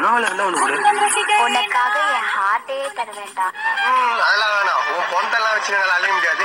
குணாவில் இருந்தா ஒன்று உனக்காக என் ஹார்ட்டே தருவேன்டா ம், அதெல்லாம் வேணாம். உன் பொண்டெல்லாம் வச்சு என்னால அழிய முடியாது.